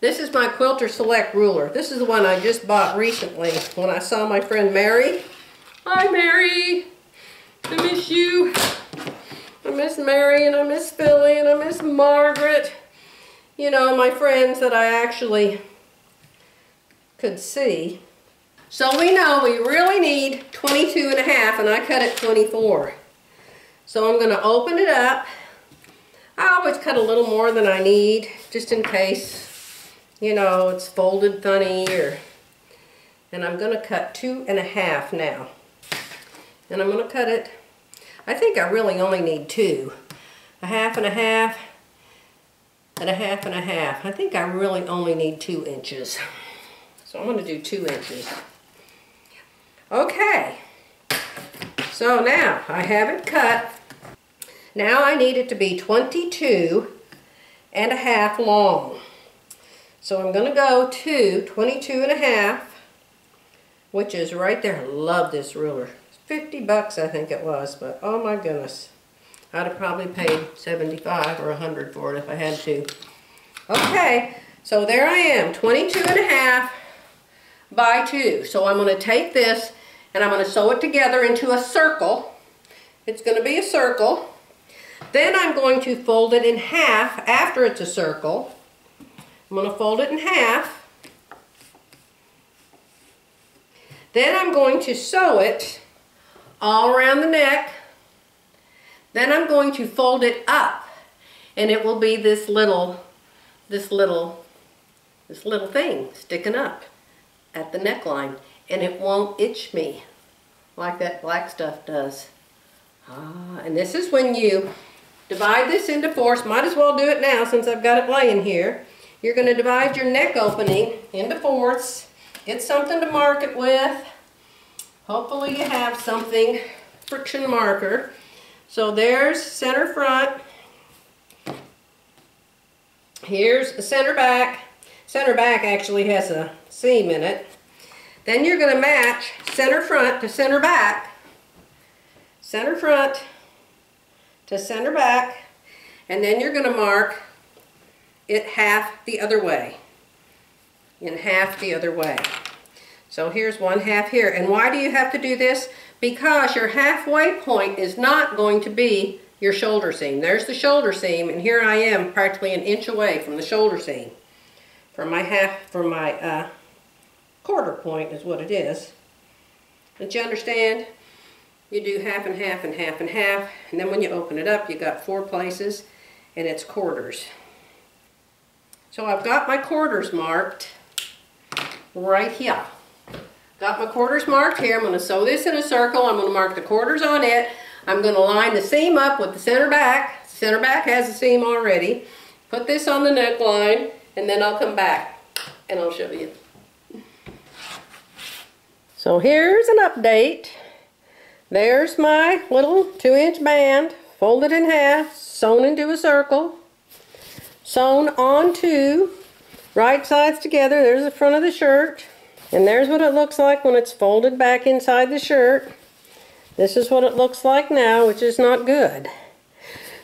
This is my Quilter Select ruler. This is the one I just bought recently when I saw my friend Mary. Hi Mary, I miss you. I miss Mary and I miss Philly and I miss Margaret. You know, my friends that I actually could see. So we know we really need 22 and a half and I cut it 24. So I'm going to open it up. I always cut a little more than I need just in case, you know, it's folded funny or, and I'm going to cut two and a half now. And I'm going to cut it, I think I really only need two. A half and a half and a half and a half. I think I really only need two inches. So I'm going to do two inches. Okay. So now I have it cut. Now I need it to be 22 and a half long. So I'm going to go to 22 and a half, which is right there. I love this ruler. 50 bucks I think it was, but oh my goodness. I'd have probably paid 75 or 100 for it if I had to. Okay, so there I am, 22 and a half by 2. So I'm going to take this and I'm going to sew it together into a circle. It's going to be a circle. Then I'm going to fold it in half after it's a circle. I'm going to fold it in half. Then I'm going to sew it all around the neck. Then I'm going to fold it up and it will be this little, this little, this little thing sticking up at the neckline and it won't itch me like that black stuff does. Ah, and this is when you divide this into fours. Might as well do it now since I've got it laying here. You're going to divide your neck opening into fourths. Get something to mark it with. Hopefully you have something, friction marker. So there's center front. Here's the center back. Center back actually has a seam in it. Then you're going to match center front to center back. Center front to center back. And then you're going to mark it half the other way. In half the other way. So here's one half here. And why do you have to do this? Because your halfway point is not going to be your shoulder seam. There's the shoulder seam, and here I am practically an inch away from the shoulder seam. From my half, from my uh, quarter point is what it is. But you understand? You do half and half and half and half, and then when you open it up, you got four places, and it's quarters. So I've got my quarters marked right here. Got my quarters marked here. I'm going to sew this in a circle. I'm going to mark the quarters on it. I'm going to line the seam up with the center back. Center back has a seam already. Put this on the neckline and then I'll come back and I'll show you. So here's an update. There's my little two inch band folded in half, sewn into a circle, sewn onto right sides together. There's the front of the shirt. And there's what it looks like when it's folded back inside the shirt. This is what it looks like now, which is not good.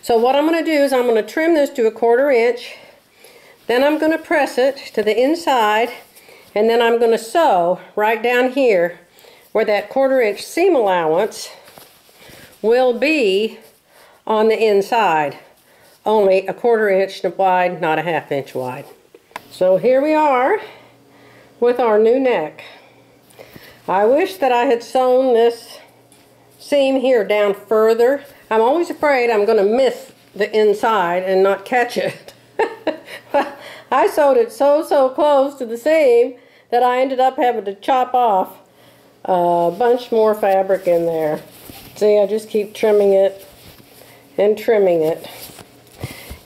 So what I'm going to do is I'm going to trim this to a quarter inch. Then I'm going to press it to the inside. And then I'm going to sew right down here where that quarter inch seam allowance will be on the inside. Only a quarter inch wide, not a half inch wide. So here we are with our new neck. I wish that I had sewn this seam here down further. I'm always afraid I'm going to miss the inside and not catch it. I sewed it so, so close to the seam that I ended up having to chop off a bunch more fabric in there. See, I just keep trimming it and trimming it.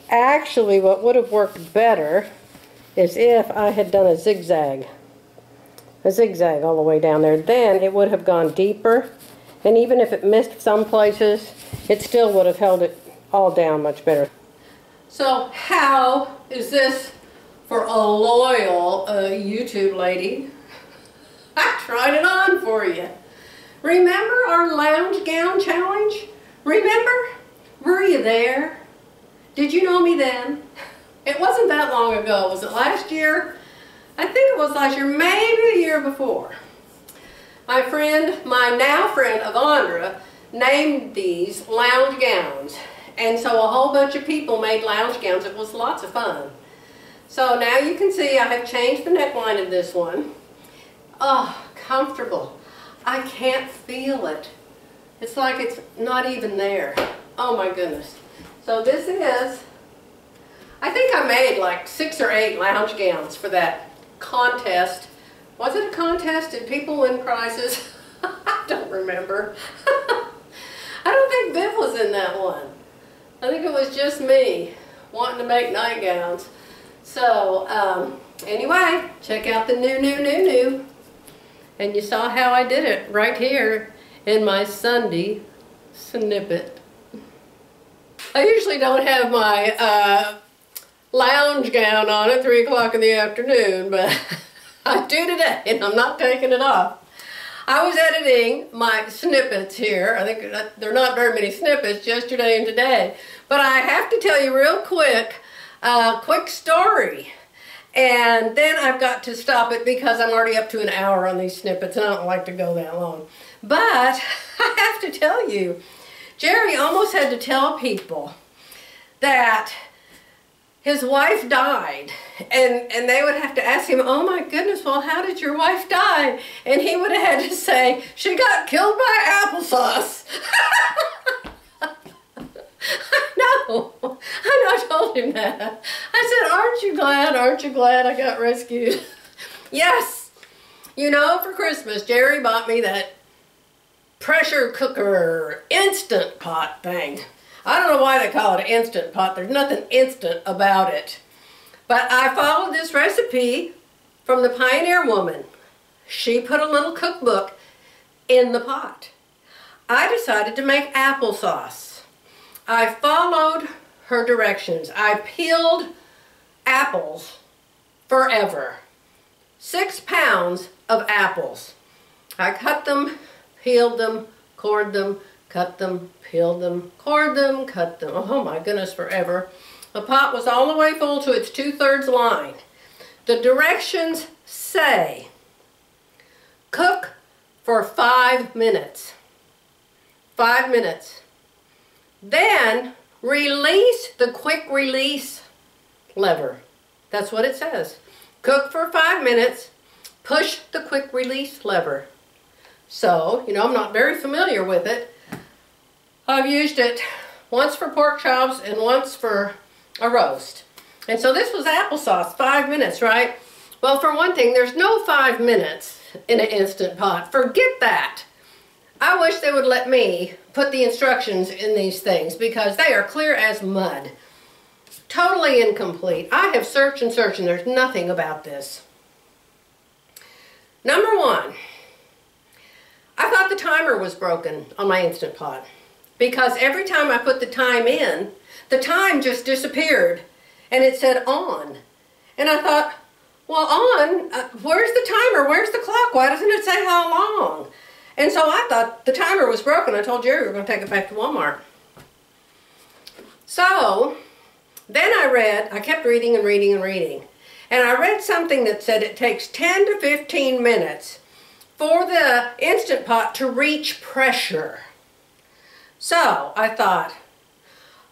Actually, what would have worked better is if I had done a zigzag a zigzag all the way down there. Then it would have gone deeper. And even if it missed some places, it still would have held it all down much better. So how is this for a loyal uh, YouTube lady? I tried it on for you. Remember our lounge gown challenge? Remember? Were you there? Did you know me then? It wasn't that long ago. Was it last year? I think it was last year, maybe the year before. My friend, my now friend Avondra, named these lounge gowns. And so a whole bunch of people made lounge gowns. It was lots of fun. So now you can see I have changed the neckline of this one. Oh, comfortable. I can't feel it. It's like it's not even there. Oh my goodness. So this is, I think I made like six or eight lounge gowns for that contest. Was it a contest? Did people win prizes? I don't remember. I don't think Viv was in that one. I think it was just me wanting to make nightgowns. So, um, anyway, check out the new, new, new, new. And you saw how I did it right here in my Sunday snippet. I usually don't have my uh, lounge gown on at 3 o'clock in the afternoon, but I do today, and I'm not taking it off. I was editing my snippets here. I think there are not very many snippets yesterday and today. But I have to tell you real quick, a uh, quick story. And then I've got to stop it because I'm already up to an hour on these snippets and I don't like to go that long. But I have to tell you, Jerry almost had to tell people that his wife died. And and they would have to ask him oh my goodness well how did your wife die? And he would have had to say she got killed by applesauce. No i know i told him that. I said aren't you glad? Aren't you glad i got rescued? Yes. You know for christmas jerry bought me that pressure cooker instant pot thing I don't know why they call it an instant pot. There's nothing instant about it. But I followed this recipe from the Pioneer Woman. She put a little cookbook in the pot. I decided to make applesauce. I followed her directions. I peeled apples forever. Six pounds of apples. I cut them, peeled them, cored them, cut them, peeled them, cored them, cut them. Oh my goodness, forever. The pot was all the way full to its two-thirds line. The directions say, cook for five minutes. Five minutes. Then release the quick release lever. That's what it says. Cook for five minutes, push the quick release lever. So, you know, I'm not very familiar with it, I've used it once for pork chops and once for a roast. And so this was applesauce, five minutes, right? Well, for one thing, there's no five minutes in an Instant Pot. Forget that. I wish they would let me put the instructions in these things because they are clear as mud. Totally incomplete. I have searched and searched and there's nothing about this. Number one, I thought the timer was broken on my Instant Pot because every time I put the time in, the time just disappeared and it said on. And I thought, well, on, uh, where's the timer? Where's the clock? Why doesn't it say how long? And so I thought the timer was broken. I told Jerry we were going to take it back to Walmart. So then I read, I kept reading and reading and reading. And I read something that said it takes 10 to 15 minutes for the Instant Pot to reach pressure. So I thought,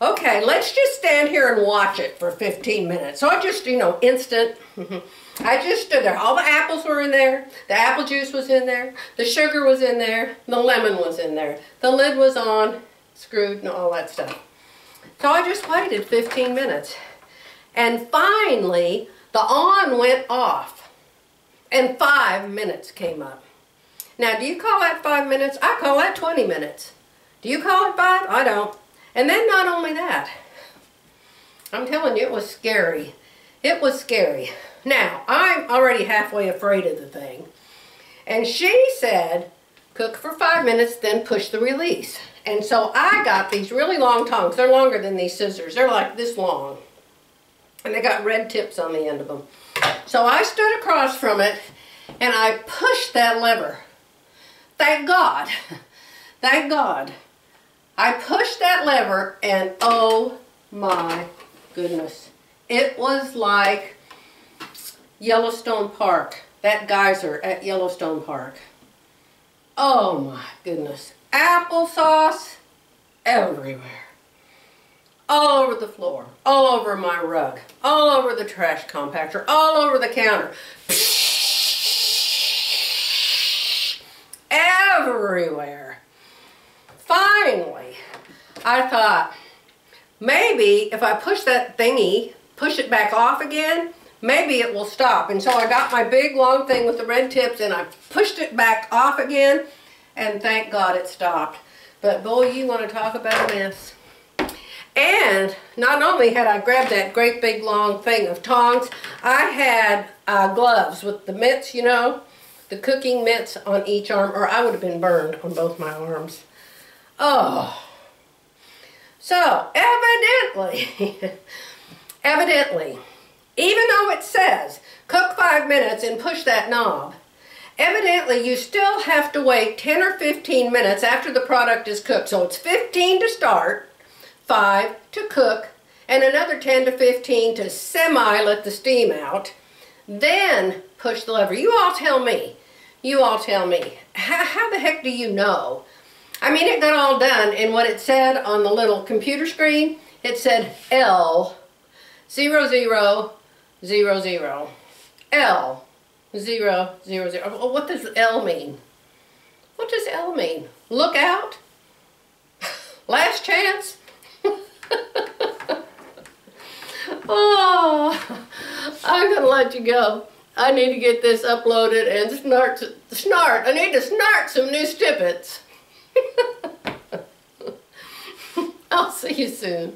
okay, let's just stand here and watch it for 15 minutes. So I just, you know, instant. I just stood there. All the apples were in there. The apple juice was in there. The sugar was in there. The lemon was in there. The lid was on, screwed, and all that stuff. So I just waited 15 minutes. And finally, the on went off. And five minutes came up. Now, do you call that five minutes? I call that 20 minutes. Do you call it five? I don't. And then not only that, I'm telling you, it was scary. It was scary. Now, I'm already halfway afraid of the thing. And she said, cook for five minutes, then push the release. And so I got these really long tongs. They're longer than these scissors. They're like this long. And they got red tips on the end of them. So I stood across from it and I pushed that lever. Thank God. Thank God I pushed that lever and oh my goodness. It was like Yellowstone Park, that geyser at Yellowstone Park. Oh my goodness. Applesauce everywhere. all over the floor, all over my rug, all over the trash compactor, all over the counter. Everywhere. Finally, I thought, maybe if I push that thingy, push it back off again, maybe it will stop. And so I got my big long thing with the red tips and I pushed it back off again and thank God it stopped. But boy, you want to talk about a mess. And not only had I grabbed that great big long thing of tongs, I had uh, gloves with the mitts, you know, the cooking mitts on each arm, or I would have been burned on both my arms. Oh. So, evidently, evidently, even though it says cook five minutes and push that knob, evidently you still have to wait 10 or 15 minutes after the product is cooked. So it's 15 to start, 5 to cook, and another 10 to 15 to semi let the steam out. Then push the lever. You all tell me. You all tell me. How, how the heck do you know? I mean, it got all done, and what it said on the little computer screen, it said L, zero, zero, zero, zero. L, zero, zero, zero. Oh, what does L mean? What does L mean? Look out? Last chance? oh, I'm going to let you go. I need to get this uploaded and snart, snart. I need to snart some new snippets. I'll see you soon.